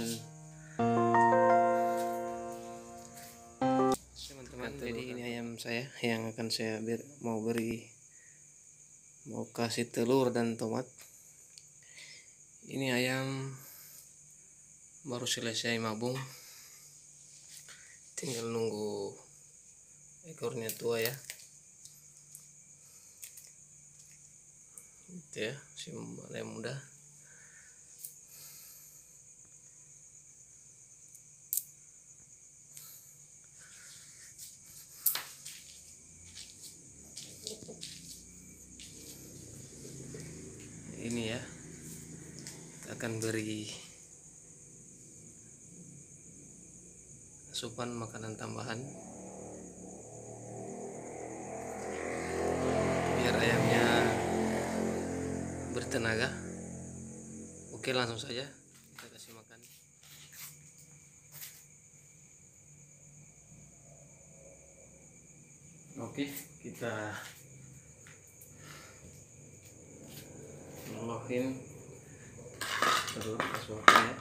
memberikan teman-teman jadi ini ayam saya yang akan saya ber- mau beri mau kasih telur dan tomat. Ini ayam baru selesai mabung. Tinggal nunggu ekornya tua ya. Itu ya si ayam muda ini ya akan beri asupan makanan tambahan. Biar ayamnya bertenaga. Oke langsung saja kita kasih makan. Oke kita nolokin terus sesuatunya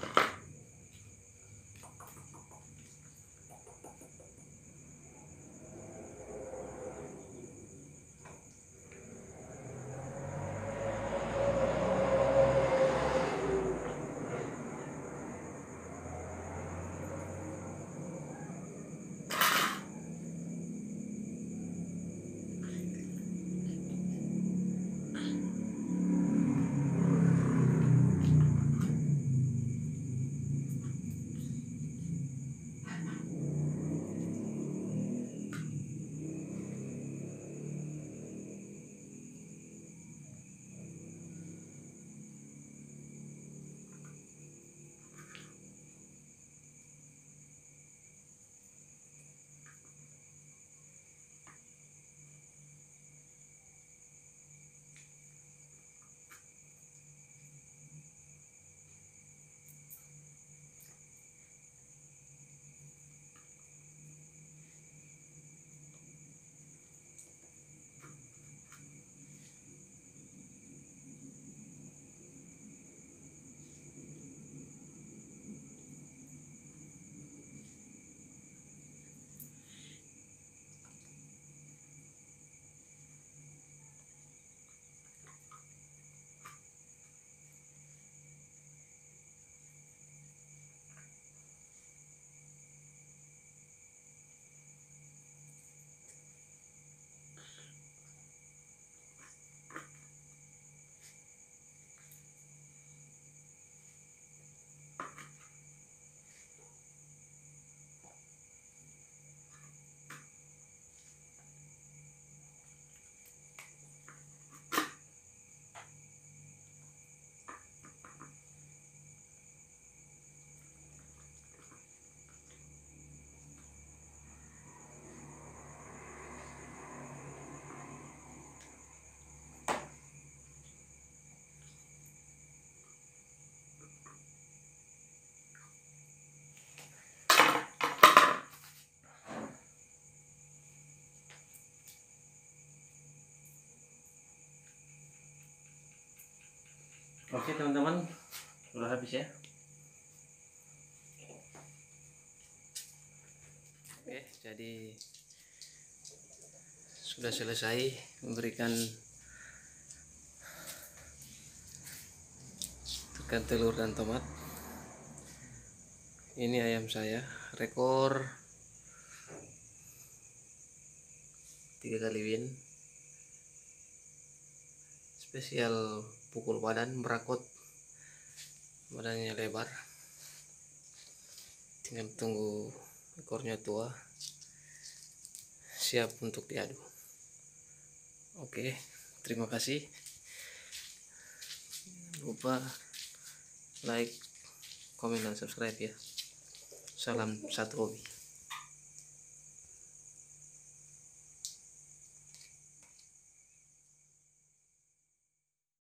Oke teman-teman, sudah habis ya. Oke, jadi sudah selesai memberikan tekan telur dan tomat. Ini ayam saya, rekor tiga kali win spesial pukul badan berakot badannya lebar. Tinggal tunggu ekornya tua siap untuk diadu. Oke terima kasih. Lupa like komen dan subscribe ya. Salam satu hobi